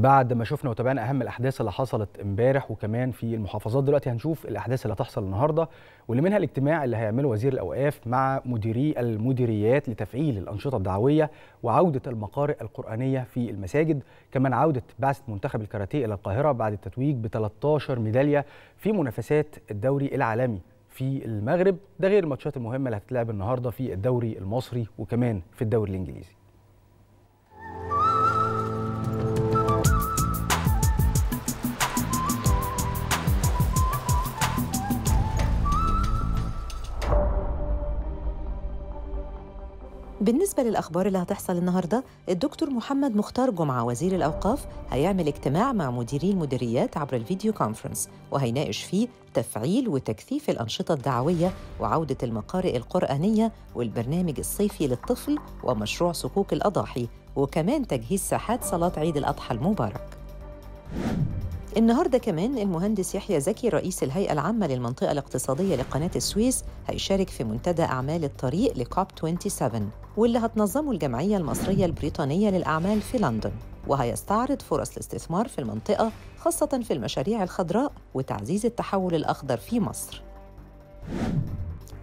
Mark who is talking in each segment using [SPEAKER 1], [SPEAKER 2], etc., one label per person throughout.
[SPEAKER 1] بعد ما شفنا وتابعنا أهم الأحداث اللي حصلت امبارح وكمان في المحافظات. دلوقتي هنشوف الأحداث اللي هتحصل النهارده واللي منها الاجتماع اللي هيعمله وزير الأوقاف مع مديري المديريات لتفعيل الأنشطة الدعوية وعودة المقارئ القرآنية في المساجد. كمان عودة بعثة منتخب الكاراتيه إلى القاهرة بعد التتويج ب 13 ميدالية في منافسات الدوري العالمي في المغرب. ده غير الماتشات المهمة اللي هتتلعب النهارده في الدوري المصري وكمان في الدوري الإنجليزي.
[SPEAKER 2] بالنسبة للأخبار اللي هتحصل النهاردة الدكتور محمد مختار جمعة وزير الأوقاف هيعمل اجتماع مع مديري المديريات عبر الفيديو كونفرنس وهيناقش فيه تفعيل وتكثيف الأنشطة الدعوية وعودة المقارئ القرآنية والبرنامج الصيفي للطفل ومشروع صكوك الأضاحي وكمان تجهيز ساحات صلاة عيد الأضحى المبارك. النهارده كمان المهندس يحيى زكي رئيس الهيئة العامة للمنطقة الاقتصادية لقناة السويس هيشارك في منتدى أعمال الطريق لكوب 27 واللي هتنظمه الجمعية المصرية البريطانية للأعمال في لندن. وهيستعرض فرص الاستثمار في المنطقة خاصة في المشاريع الخضراء وتعزيز التحول الأخضر في مصر.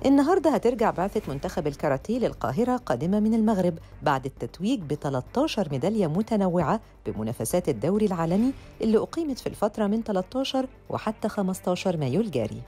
[SPEAKER 2] النهارده هترجع بعثة منتخب الكاراتيه للقاهرة قادمة من المغرب بعد التتويج ب 13 ميدالية متنوعة بمنافسات الدوري العالمي اللي أقيمت في الفترة من 13 وحتى 15 مايو الجاري.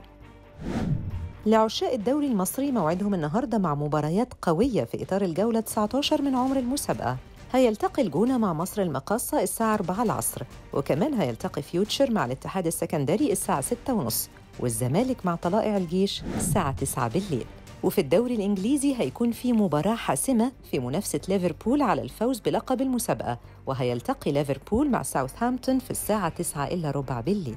[SPEAKER 2] لعشاق الدوري المصري موعدهم النهارده مع مباريات قوية في إطار الجولة 19 من عمر المسابقة. هيلتقي الجونة مع مصر المقاصة الساعة 4 العصر وكمان هيلتقي فيوتشر مع الاتحاد السكندري الساعة 6 ونص والزمالك مع طلائع الجيش الساعة 9 بالليل. وفي الدوري الإنجليزي هيكون في مباراة حاسمة في منافسة ليفربول على الفوز بلقب المسابقة وهيلتقي ليفربول مع ساوثهامبتون في الساعة 9 إلا ربع بالليل.